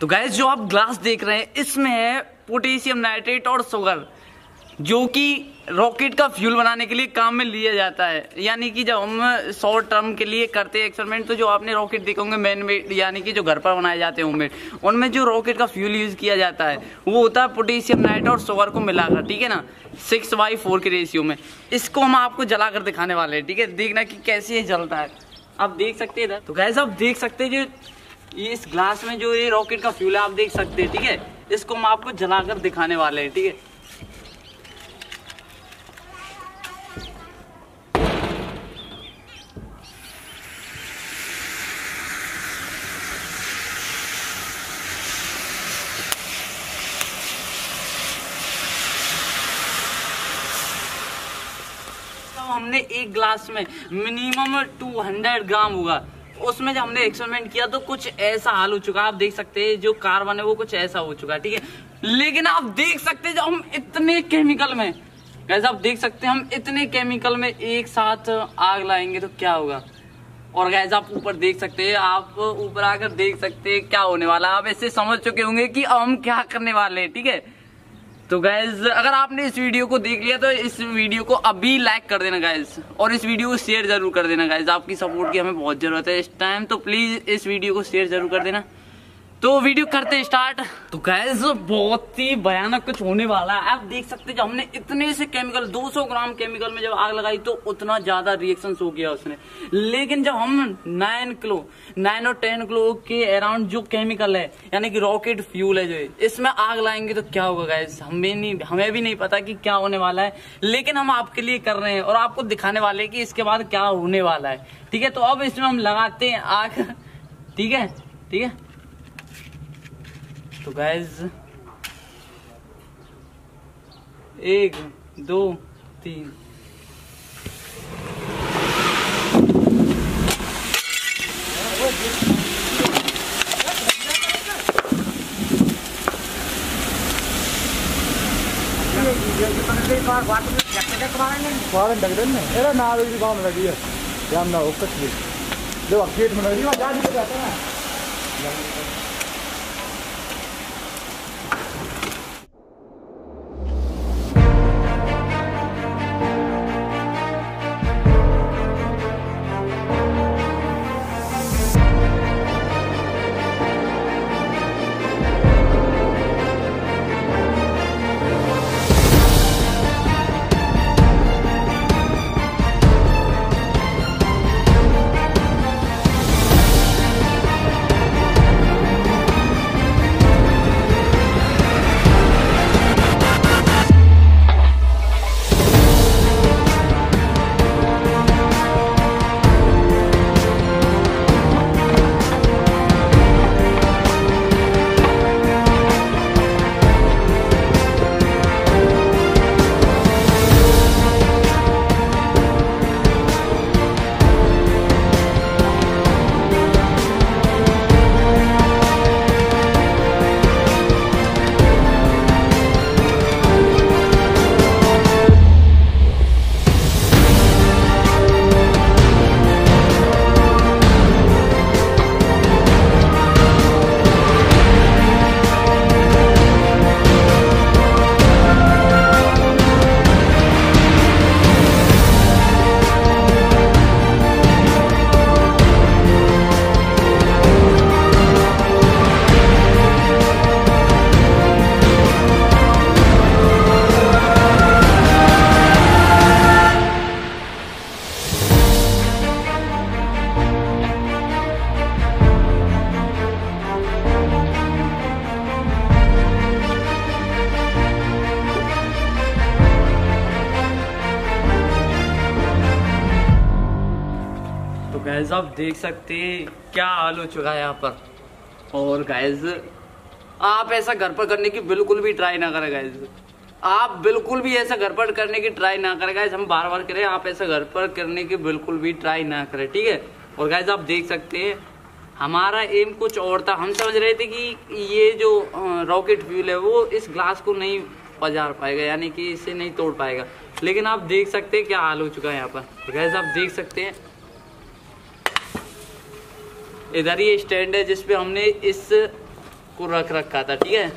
तो गैस जो आप ग्लास देख रहे हैं, इसमें है पोटेशियम नाइट्रेट और शुगर जो कि रॉकेट का फ्यूल बनाने के लिए काम में लिया जाता है। यानी कि जब हम शॉर्ट टर्म के लिए करते हैं एक्सपेरिमेंट तो जो आपने रॉकेट देखे होंगे मैन मेड यानी कि जो घर पर बनाए जाते हैं होममेड उनमें जो रॉकेट का फ्यूल यूज़ किया जाता है, वो होता है पोटेशियम नाइट और शुगर को मिलाकर, ठीक है ना? सिक्स बाई फोर के रेशियो में। इसको हम आपको जलाकर दिखाने वाले हैं, ठीक है? देखना कि कैसे ये जलता है। आप देख सकते हैं इधर। तो गैस आप देख सकते हैं जो इस ग्लास में जो ये रॉकेट का फ्यूल है, आप देख सकते हैं, ठीक है? इसको हम आपको जलाकर दिखाने वाले हैं, ठीक है? हमने एक ग्लास में मिनिमम 200 ग्राम होगा उसमें जब हमने एक्सपेरिमेंट किया तो कुछ ऐसा हाल हो चुका आप देख सकते हैं, जो कार्बन है वो कुछ ऐसा हो चुका है, ठीक है? लेकिन आप देख सकते हैं जब हम इतने केमिकल में कैसे आप देख सकते हैं हम इतने केमिकल में एक साथ आग लाएँगे तो क्या होगा? और गैस आप ऊपर देख सकते हैं, आप ऊपर आकर देख सकते हैं क्या होने वाला आप ऐसे समझ चुके होंगे कि हम क्या करने वाले हैं, ठीक है? तो गैज अगर आपने इस वीडियो को देख लिया तो इस वीडियो को अभी लाइक कर देना गैज और इस वीडियो को शेयर ज़रूर कर देना गाइज़ आपकी सपोर्ट की हमें बहुत ज़रूरत है इस टाइम तो प्लीज़ इस वीडियो को शेयर ज़रूर कर देना. तो वीडियो करते स्टार्ट। तो गैस बहुत ही भयानक कुछ होने वाला है। आप देख सकते हैं जब हमने इतने से केमिकल 200 ग्राम केमिकल में जब आग लगाई तो उतना ज़्यादा रिएक्शन हो गया उसने। लेकिन जब हम 9 किलो 9 और 10 किलो के अराउंड जो केमिकल है, यानी कि रॉकेट फ्यूल है जो, इसमें आग लाएँगे तो क्या होगा गैस हमें नहीं, हमें भी नहीं पता कि क्या होने वाला है। लेकिन हम आपके लिए कर रहे हैं और आपको दिखाने वाले कि इसके बाद क्या होने वाला है। ठीक है तो अब इसमें हम लगाते हैं आग। ठीक है ठीक है? तो गैस एक दो तीन। वारंट लग रहे हैं एरा ना भी गाँव में लगी है। जाम ना हो कुछ भी जो गेट में लगी जान के जाता गैस आप देख सकते हैं क्या हाल हो चुका है यहाँ पर। और गैस आप ऐसा घर पर करने की बिल्कुल भी ट्राई ना करें गैस आप बिल्कुल भी ऐसा घर पर करने की ट्राई ना करें गैस हम बार बार करें आप ऐसा घर पर करने की बिल्कुल भी ट्राई ना करें, ठीक है? और गैस आप देख सकते हैं, हमारा एम कुछ और था। हम समझ रहे थे कि ये जो रॉकेट फ्यूल है, वो इस ग्लास को नहीं पजार पाएगा, यानी कि इसे नहीं तोड़ पाएगा। लेकिन आप देख सकते हैं क्या हाल हो चुका है यहाँ पर। गैस आप देख सकते हैं इधर ये स्टैंड है जिसपे हमने इस को रख रखा था, ठीक है?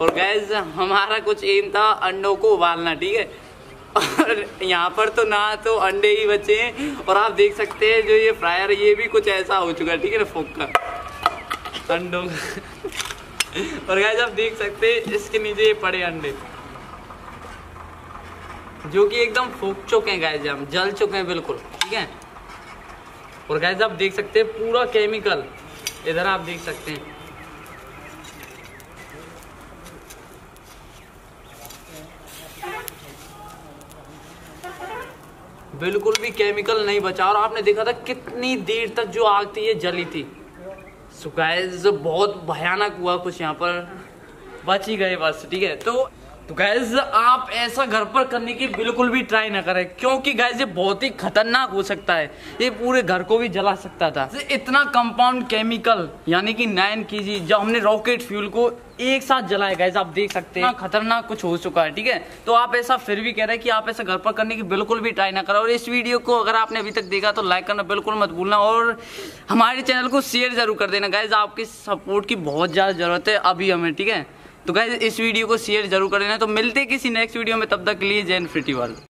और गैस हमारा कुछ एम था अंडों को उबालना, ठीक है? और यहाँ पर तो ना तो अंडे ही बचे हैं। और आप देख सकते हैं जो ये फ्रायर ये भी कुछ ऐसा हो चुका है, ठीक है ना, फोक का? अंडों का। और गैस आप देख सकते हैं इसके नीचे ये पड़े अंडे। जो कि एकदम फूक चुके हैं गैस हम जल चुके हैं, बिल्कुल, ठीक है? और गैस आप देख सकते हैं पूरा केमिकल इधर आप देख सकते हैं। बिल्कुल भी केमिकल नहीं बचा। और आपने देखा था कितनी देर तक जो आग थी, ये जली थी। सो बहुत भयानक हुआ कुछ यहाँ पर। बच ही गए बस, ठीक है? तो तो गैस आप ऐसा घर पर करने की बिल्कुल भी ट्राई ना करें, क्योंकि गैस ये बहुत ही खतरनाक हो सकता है। ये पूरे घर को भी जला सकता था। इतना कंपाउंड केमिकल यानी कि नाइन की जी जब हमने रॉकेट फ्यूल को एक साथ जलाया गैस आप देख सकते हैं। खतरनाक कुछ हो चुका है, ठीक है? तो आप ऐसा फिर भी कह रहे हैं कि आप ऐसा घर पर करने की बिल्कुल भी ट्राई ना करें। और इस वीडियो को अगर आपने अभी तक देखा तो लाइक करना बिल्कुल मत भूलना। और हमारे चैनल को शेयर ज़रूर कर देना। गैस आपकी सपोर्ट की बहुत ज़्यादा ज़रूरत है, अभी हमें, ठीक है? तो गाइज़ इस वीडियो को शेयर ज़रूर कर देना। तो मिलते किसी नेक्स्ट वीडियो में। तब तक के लिए जैन फ्रिटी वर्ल्ड